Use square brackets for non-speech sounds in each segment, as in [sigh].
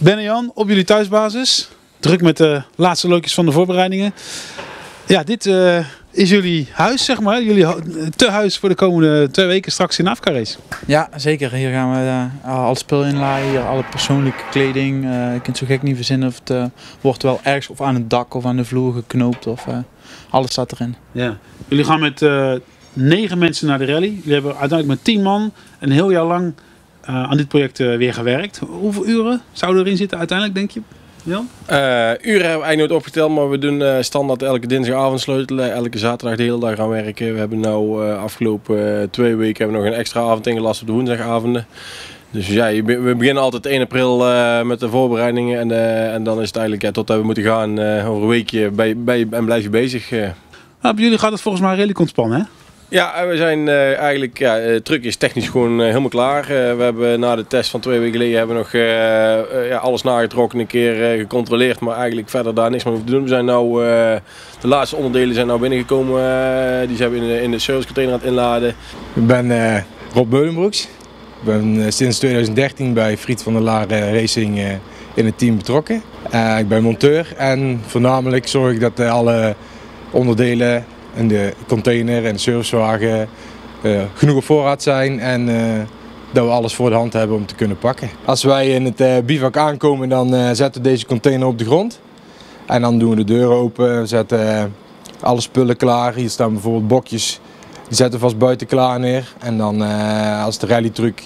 Ben en Jan, op jullie thuisbasis. Druk met de laatste leukjes van de voorbereidingen. Ja, dit uh, is jullie huis, zeg maar. Jullie te huis voor de komende twee weken straks in de Afka race. Ja, zeker. Hier gaan we uh, alle spul inlaaien. Hier alle persoonlijke kleding. Uh, je kunt het zo gek niet verzinnen of het wordt wel ergens of aan het dak of aan de vloer geknoopt. Of, alles staat erin. Ja. Jullie gaan met negen mensen naar de rally. Jullie hebben uiteindelijk met tien man een heel jaar lang aan dit project weer gewerkt. Hoeveel uren zouden erin zitten uiteindelijk, denk je? Ja? Uh, uren hebben we eigenlijk nooit opgeteld, maar we doen uh, standaard elke dinsdagavond sleutelen. Elke zaterdag de hele dag gaan werken. We hebben nu uh, afgelopen twee weken hebben we nog een extra avond ingelast op de woensdagavonden. Dus ja, we beginnen altijd 1 april met de voorbereidingen. En, en dan is het eigenlijk ja, totdat we moeten gaan over een weekje bij, bij, en blijf je bezig. Nou, bij jullie gaat het volgens mij redelijk ontspannen hè? Ja, we zijn uh, eigenlijk, ja, het truck is technisch gewoon helemaal klaar. We hebben na de test van twee weken geleden hebben we nog ja, alles nagetrokken, een keer gecontroleerd, maar eigenlijk verder daar niks meer hoeven te doen. We zijn nou, de laatste onderdelen zijn nou binnengekomen, die zijn we in de, in de service container aan het inladen. Ik ben Rob Beulenbroeks. Ik ben sinds 2013 bij Friet van der Laar Racing in het team betrokken. ik ben monteur en voornamelijk zorg ik dat alle onderdelen en de container en de servicewagen uh, genoeg voorraad zijn en uh, dat we alles voor de hand hebben om te kunnen pakken. Als wij in het uh, bivak aankomen dan zetten we deze container op de grond. En dan doen we de deuren open, zetten alle spullen klaar. Hier staan bijvoorbeeld bokjes, die zetten we vast buiten klaar neer. En dan als de rallytruck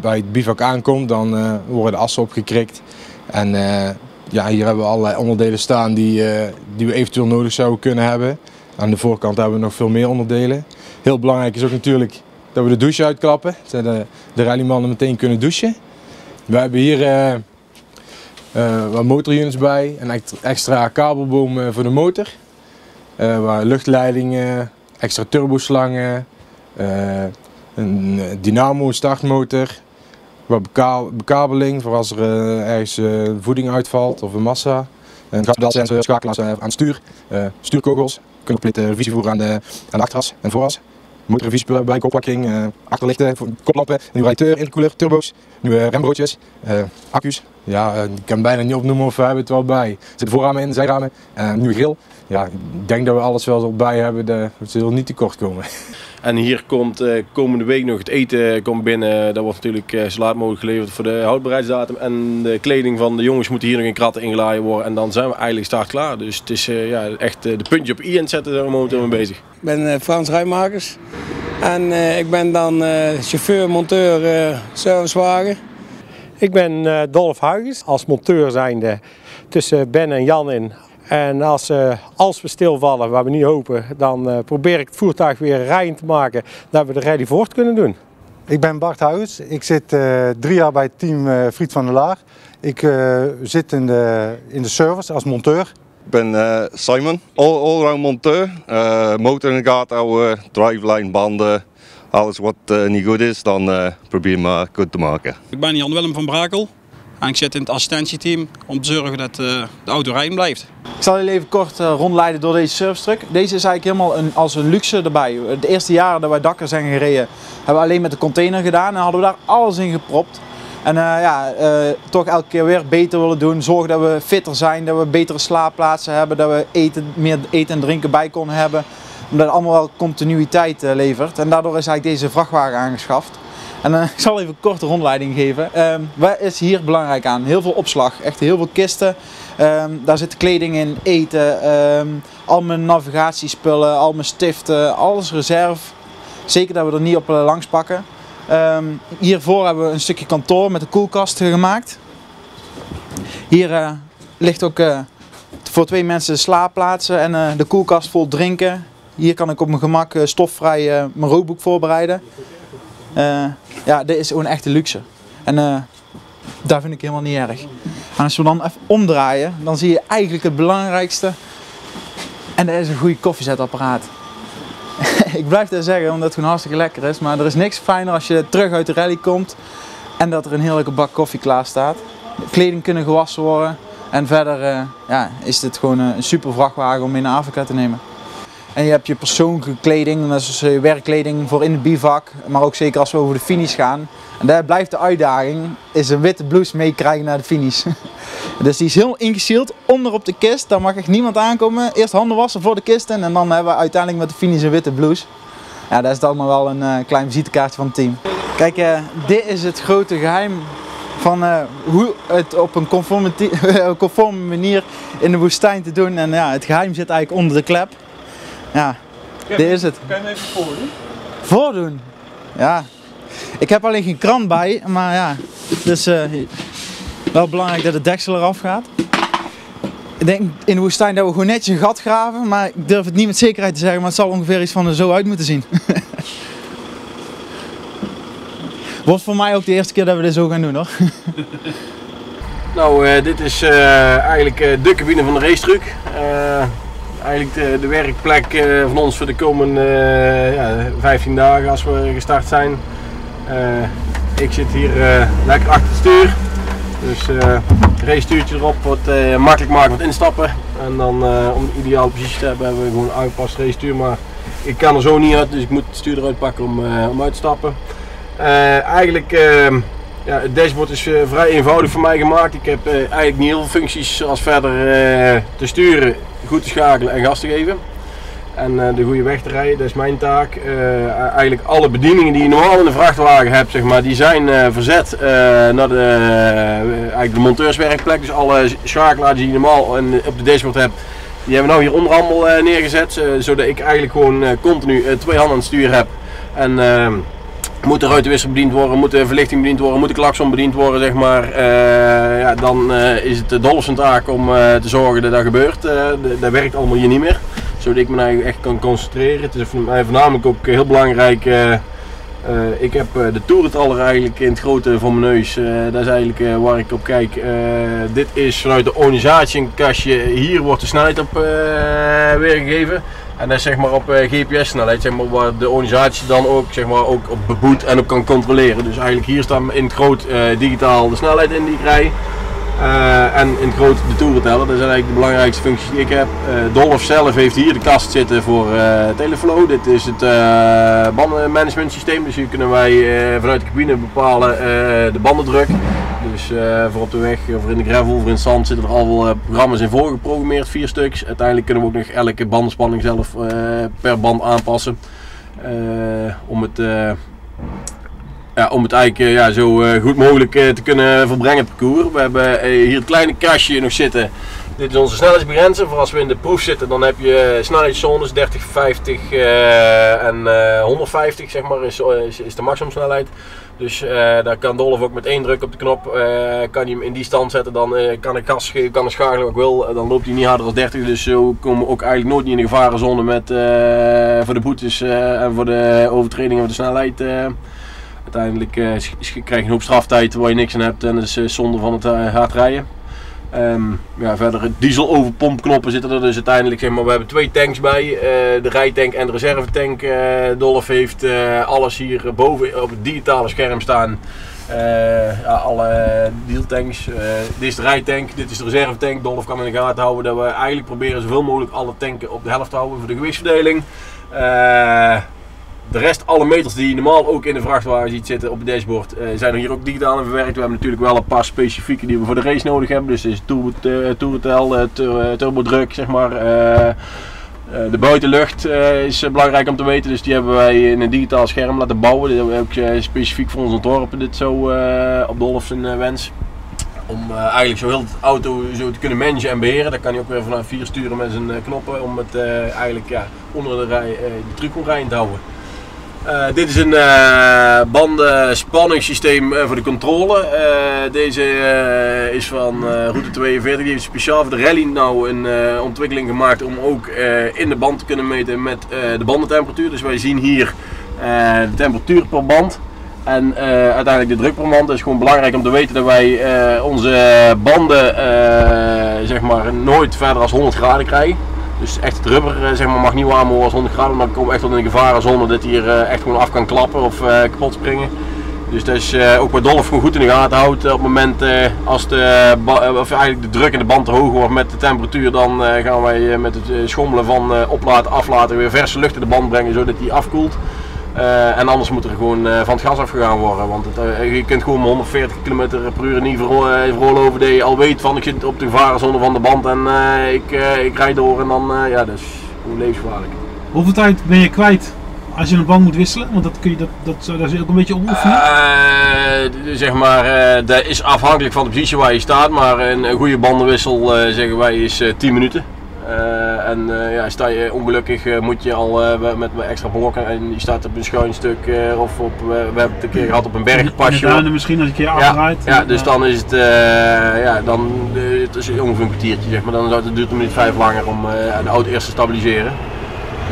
bij het bivak aankomt, dan worden de assen opgekrikt. En ja, hier hebben we allerlei onderdelen staan die, die we eventueel nodig zouden kunnen hebben. Aan de voorkant hebben we nog veel meer onderdelen. Heel belangrijk is ook natuurlijk dat we de douche uitklappen. Zodat de, de rallymannen meteen kunnen douchen. We hebben hier uh, uh, wat motorunits bij. Een extra kabelboom uh, voor de motor. waar luchtleidingen, extra turboslangen, een dynamo startmotor. Wat bekabeling voor als er ergens voeding uitvalt of een massa. Een gaspedaal schakelaars aan het stuur, stuurkogels, complete revisie voeren aan de, aan de achteras en vooras. Motorrevisie bij koppakking, uh, achterlichten, koplappen, nieuwe radiateur, intercooler, turbo's, nieuwe rembroodjes, uh, accu's. Ja, uh, ik kan bijna niet opnoemen of we hebben het wel bij. Er zitten voorramen in, zijramen, nieuwe grill. Ja, ik denk dat we alles wel bij hebben, de, we zullen niet tekort komen. [laughs] En hier komt uh, komende week nog het eten komt binnen. Dat wordt natuurlijk uh, zo laat mogelijk geleverd voor de houdbaarheidsdatum. En de kleding van de jongens moet hier nog in kratten ingelaaien worden. En dan zijn we eigenlijk start klaar. Dus het is uh, ja, echt de puntje op i aan het zetten zijn we momenteel mee bezig. Ik ben Frans Rijmakers. En ik ben dan chauffeur, monteur, servicewagen. Ik ben Dolf Huygens. Als monteur zijnde tussen Ben en Jan in en als, uh, als we stilvallen, waar we niet hopen, dan uh, probeer ik het voertuig weer rijden te maken dat we de rally voort kunnen doen. Ik ben Bart Huijs. Ik zit uh, drie jaar bij het team Friet van der Laar. Ik zit in de, in de service als monteur. Ik ben Simon, allround monteur. motor in de gaten houden, driveline, banden. Alles wat niet goed is, dan probeer maar goed te maken. Ik ben Jan Willem van Brakel. En ik zit in het assistentieteam om te zorgen dat uh, de auto rijden blijft. Ik zal jullie even kort uh, rondleiden door deze service truck. Deze is eigenlijk helemaal een, als een luxe erbij. De eerste jaren dat wij Dakar zijn gereden, hebben we alleen met de container gedaan en hadden we daar alles in gepropt. En uh, ja, toch elke keer weer beter willen doen. Zorgen dat we fitter zijn, dat we betere slaapplaatsen hebben, dat we eten, meer eten en drinken bij konden hebben. Omdat het allemaal wel continuïteit levert. En daardoor is eigenlijk deze vrachtwagen aangeschaft. En uh, [laughs] ik zal even een korte rondleiding geven. Uh, wat is hier belangrijk aan? Heel veel opslag, echt heel veel kisten. Ehm, daar zit kleding in, eten, ehm, al mijn navigatiespullen, al mijn stiften, alles reserve. Zeker dat we er niet op uh, langs pakken. hiervoor hebben we een stukje kantoor met een koelkast gemaakt. Hier eh, ligt ook eh, voor twee mensen slaapplaatsen en de koelkast vol drinken. Hier kan ik op mijn gemak stofvrij mijn rookboek voorbereiden. Uh, ja, dit is gewoon echt een luxe. En uh, dat vind ik helemaal niet erg. En als we dan even omdraaien, dan zie je eigenlijk het belangrijkste. En dat is een goede koffiezetapparaat. [laughs] ik blijf dat zeggen omdat het gewoon hartstikke lekker is. Maar er is niks fijner als je terug uit de rally komt en dat er een heerlijke bak koffie klaar staat. Kleding kunnen gewassen worden. En verder ja, is dit gewoon een super vrachtwagen om mee naar Afrika te nemen. En je hebt je persoonlijke kleding, dat is je werkkleding voor in de bivak. Maar ook zeker als we over de finish gaan. En daar blijft de uitdaging, is een witte blouse meekrijgen naar de finish. [laughs] dus die is heel ingeseald onder op de kist. Daar mag echt niemand aankomen. Eerst handen wassen voor de kisten en dan hebben we uiteindelijk met de finish een witte blouse. Ja, dat is dan maar wel een uh, klein visitekaartje van het team. Kijk, uh, dit is het grote geheim van uh, hoe het op een conforme, [laughs] conforme, manier in de woestijn te doen. En ja, het geheim zit eigenlijk onder de klep. Ja, dit is het. Kan je hem even voordoen? Voordoen? Ja. Ik heb alleen geen krant bij, maar ja, het is uh, wel belangrijk dat het deksel eraf gaat. Ik denk in de woestijn dat we gewoon netjes een gat graven, maar ik durf het niet met zekerheid te zeggen, maar het zal ongeveer iets van er zo uit moeten zien. [laughs] Wordt voor mij ook de eerste keer dat we dit zo gaan doen hoor. [laughs] nou, uh, dit is uh, eigenlijk uh, de cabine van de racetruck. Eigenlijk de, werkplek van ons voor de komende ja, 15 dagen als we gestart zijn. ik zit hier lekker achter het stuur. Dus uh, racestuurtje erop, wordt makkelijk maken met instappen. En dan om de ideale positie te hebben, hebben we gewoon aangepast racestuur. Maar ik kan er zo niet uit, dus ik moet het stuur eruit pakken om, om uit te stappen. Eigenlijk, uh, ja, het dashboard is vrij eenvoudig voor mij gemaakt. Ik heb eigenlijk niet heel veel functies zoals verder te sturen, goed te schakelen en gas te geven. En de goede weg te rijden, dat is mijn taak. eigenlijk alle bedieningen die je normaal in een vrachtwagen hebt, zeg maar, die zijn verzet naar de, eigenlijk de monteurswerkplek. Dus alle schakelaars die je normaal op de dashboard hebt, die hebben we nou hier onder allemaal neergezet. zodat ik eigenlijk gewoon continu twee handen aan het stuur heb. En ehm, moet de ruitenwisser bediend worden, moet de verlichting bediend worden, moet de klakson bediend worden, zeg maar. Uh, ja, dan uh, is het de Dolphin taak om uh, te zorgen dat dat gebeurt. dat werkt allemaal hier niet meer. Zodat ik me nou echt kan concentreren. Het is voor mij voornamelijk ook heel belangrijk. ik heb de toerentaller eigenlijk in het grote voor mijn neus. dat is eigenlijk waar ik op kijk. dit is vanuit de organisatie een kastje. Hier wordt de snelheid op weergegeven. En dat is zeg maar op uh, GPS-snelheid, zeg maar, waar de organisatie dan ook, zeg maar, ook op beboet en op kan controleren. Dus eigenlijk hier staan in het groot uh, digitaal de snelheid in die ik rij. Uh, en in het groot de toeren tellen. Dat zijn eigenlijk de belangrijkste functies die ik heb. Dolph zelf heeft hier de kast zitten voor Teleflow. Dit is het bandenmanagement systeem. Dus hier kunnen wij vanuit de cabine bepalen de bandendruk. Dus uh, voor op de weg of in de gravel of in het zand zitten er al uh, programma's in voorgeprogrammeerd, vier stuks. Uiteindelijk kunnen we ook nog elke bandenspanning zelf uh, per band aanpassen. om het om het eigenlijk ja, zo goed mogelijk te kunnen verbrengen, het parcours. We hebben hier het kleine kastje nog zitten. Dit is onze snelheidsbegrenzer. Voor als we in de proef zitten, dan heb je snelheidszones 30, 50 en 150 zeg maar, is, is, de maximumsnelheid. Dus daar kan Dolph ook met één druk op de knop, kan hij hem in die stand zetten. Dan kan ik gas geven, kan ik schakelen wat ik wil. dan loopt hij niet harder dan 30. Dus zo komen we ook eigenlijk nooit in de gevarenzone met, voor de boetes en voor de overtredingen van de snelheid. Uiteindelijk krijg je een hoop straftijd waar je niks aan hebt en dat is zonde van het hard rijden. Um, ja, verder diesel overpompknoppen zitten er dus uiteindelijk. Maar, we hebben twee tanks bij. De rijtank en de reservetank. Uh, Dolph heeft alles hier boven op het digitale scherm staan. ja, alle dealtanks. dit is de rijtank, dit is de reservetank. Dolph kan in de gaten houden dat we eigenlijk proberen zoveel mogelijk alle tanken op de helft te houden voor de gewichtsverdeling. De rest, alle meters die je normaal ook in de vrachtwagen ziet zitten op het dashboard, uh, zijn er hier ook digitaal in verwerkt. We hebben natuurlijk wel een paar specifieke die we voor de race nodig hebben. Dus is turbo, uh, turbodruk, zeg maar. de buitenlucht is belangrijk om te weten, dus die hebben wij in een digitaal scherm laten bouwen. Dat we ook specifiek voor ons ontworpen, dit zo op Dolph wens. Om eigenlijk zo heel het auto zo te kunnen managen en beheren. Dat kan hij ook weer vanaf vier sturen met zijn knoppen om het eigenlijk ja, onder de, rij, de truc te houden. Uh, dit is een uh, bandenspanningssysteem uh, voor de controle. deze is van route 42. Die heeft speciaal voor de rally nou een ontwikkeling gemaakt om ook in de band te kunnen meten met de bandentemperatuur. Dus wij zien hier de temperatuur per band. En uiteindelijk de druk per band. Het is gewoon belangrijk om te weten dat wij onze banden zeg maar, nooit verder dan 100 graden krijgen. Dus echt het rubber eh, zeg maar, mag niet warm worden als 100 graden, maar ik kom echt wel in de gevarenzone dat hij hier eh, echt gewoon af kan klappen of eh, kapot springen. Dus dat is ook wat Dolf goed in de gaten houdt. Op het moment als de, of eigenlijk de druk in de band te hoog wordt met de temperatuur, dan gaan wij met het schommelen van oplaten, aflaten weer verse lucht in de band brengen zodat die afkoelt. Eh, en anders moet er gewoon eh, van het gas afgegaan worden. Want het, eh, je kunt gewoon met 140 km per uur niet verro- verrollen over dat je al weet van ik zit op de gevarenzone van de band en ik, ik rijd door en dan ja, is gewoon levensgevaarlijk. Hoeveel tijd ben je kwijt als je een band moet wisselen? Want dat kun je dat, dat, dat is ook een beetje oefenen. D- zeg maar, dat is afhankelijk van de positie waar je staat, maar een, goede bandenwissel zeggen wij is eh 10 minuten. En eh, ja, sta je ongelukkig eh, moet je al eh, met met extra blokken en je staat op een schuin stuk of op, we hebben het een keer gehad op een In de bergpasje. misschien als je keer Ja, afdraait. ja, dus dan is het, ja, dan, het is ongeveer een kwartiertje zeg maar, dan zou het duurt een minuut vijf langer om de auto eerst te stabiliseren.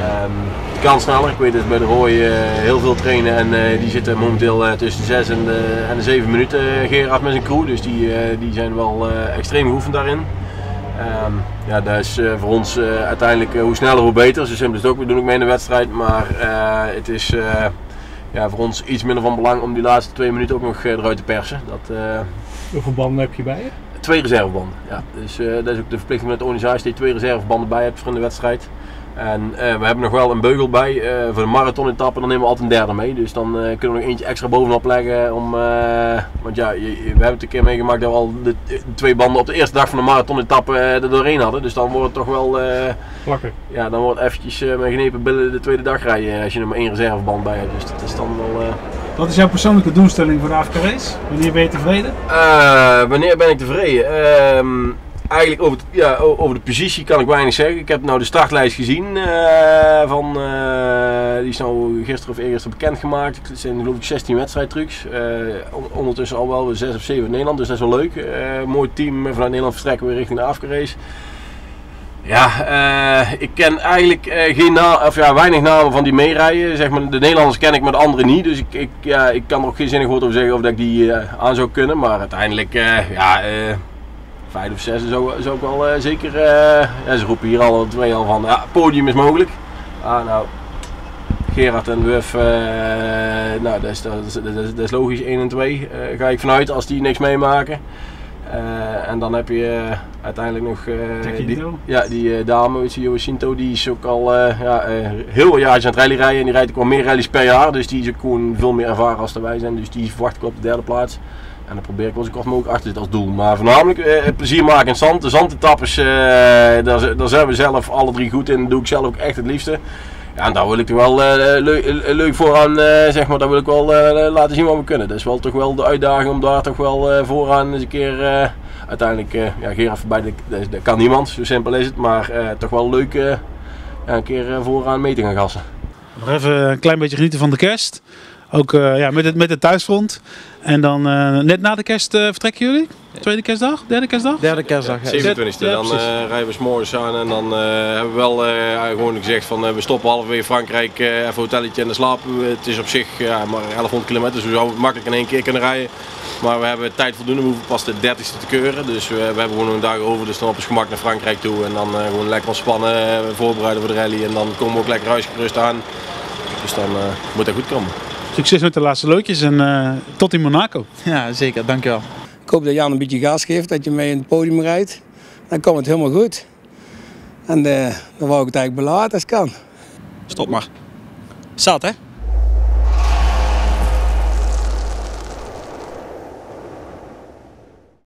Ehm, het kan sneller, ik weet het bij de eh, heel veel trainen en die zitten momenteel tussen de 6 en de, en de 7 minuten Gerard met zijn crew, dus die, die zijn wel extreem geoefend daarin. Ehm, ja, dat is eh, voor ons eh, uiteindelijk eh, hoe sneller hoe beter, zo simpel is het ook, we doen ook mee in de wedstrijd, maar het is ja, voor ons iets minder van belang om die laatste twee minuten ook nog eruit te persen. Dat, Hoeveel banden heb je bij je? Twee reservebanden. Ja. Dus dat is ook de verplichting met de organisatie dat je twee reservebanden bij hebt voor in de wedstrijd. En eh, we hebben nog wel een beugel bij eh, voor de marathon etappe, dan nemen we altijd een derde mee. Dus dan eh, kunnen we nog eentje extra bovenop leggen. Om, eh, want ja, we hebben het een keer meegemaakt dat we al de, twee banden op de eerste dag van de marathon etappe eh, er doorheen hadden. Dus dan wordt het toch wel, Plakken. ja, dan wordt eventjes eh, met genepen billen de tweede dag rijden als je er maar één reserveband bij hebt. Dus dat is dan wel... Wat is jouw persoonlijke doelstelling voor de AFK Race? Wanneer ben je tevreden? Wanneer ben ik tevreden? Ehm, eigenlijk over, ja, over de positie kan ik weinig zeggen. Ik heb nou de startlijst gezien. eh, van, eh, die is nou gisteren of eergisteren bekendgemaakt. Het zijn geloof ik 16 wedstrijdtrucs. Eh, on- ondertussen al wel 6 of 7 in Nederland, dus dat is wel leuk. Mooi team. Vanuit Nederland vertrekken we richting de Afka-race. Ja, ik ken eigenlijk geen na of ja, weinig namen van die meerijden. Zeg maar, de Nederlanders ken ik, maar de anderen niet. Dus ik, ik, ja, ik kan er ook geen zinnig woord over zeggen of dat ik die aan zou kunnen. Maar uiteindelijk, ja, vijf of zes zou, zou ik wel eh, zeker. eh, ja, ze roepen hier al twee al van, ja, podium is mogelijk. Ah, nou, Gerard en Wuf, eh, nou, dat is, dat, is, dat, is, is logisch, 1 en 2 eh, ga ik vanuit als die niks meemaken. En dan heb je uiteindelijk nog die, ja, die dame, Jacinto, die is ook al ja, heel veel jaartjes aan het rally rijden. En die rijdt ook wel meer rallies per jaar. Dus die is ook gewoon veel meer ervaren als wij zijn. Dus die verwacht ik op de derde plaats. En dan probeer ik wel zo kort mogelijk achter te als doel. Maar voornamelijk eh, plezier maken in zand. De zandetappes, eh, daar, daar zijn we zelf alle drie goed in. Dat doe ik zelf ook echt het liefste. Ja, en daar wil ik toch wel eh, leuk, eh, leuk vooraan, eh, zeg maar, daar wil ik wel eh, laten zien wat we kunnen. Dat is wel toch wel de uitdaging om daar toch wel vooraan eens een keer, uiteindelijk, ja, Gerard voorbij, dat, kan niemand, zo simpel is het. Maar toch wel leuk een keer vooraan mee te gaan gassen. Nog even een klein beetje genieten van de kerst. Ook eh, ja, met, het, met het thuisfront. En dan eh, net na de kerst eh, vertrekken jullie? Tweede kerstdag? Derde kerstdag? Derde kerstdag. ja. 27e, Ja, dan eh, rijden we s'morgens aan en dan eh, hebben we wel eh, gewoon gezegd van we stoppen halverwege Frankrijk, eh, even een hotelletje en dan slapen we. Het is op zich ja, maar 1100 kilometer, dus we zouden makkelijk in één keer kunnen rijden. Maar we hebben tijd voldoende, we hoeven pas de 30ste te keuren. Dus we, we hebben gewoon een dag over, dus dan op ons gemak naar Frankrijk toe. En dan eh, gewoon lekker ontspannen, voorbereiden voor de rally. En dan komen we ook lekker huisgerust aan. Dus dan eh, moet dat goed komen. Succes met de laatste loodjes en eh, tot in Monaco. Ja, zeker. Dankjewel. Ik hoop dat Jan een beetje gas geeft, dat je mee in het podium rijdt. Dan komt het helemaal goed. En eh, dan wou ik het eigenlijk belaten als het kan. Stop maar. Zat hè?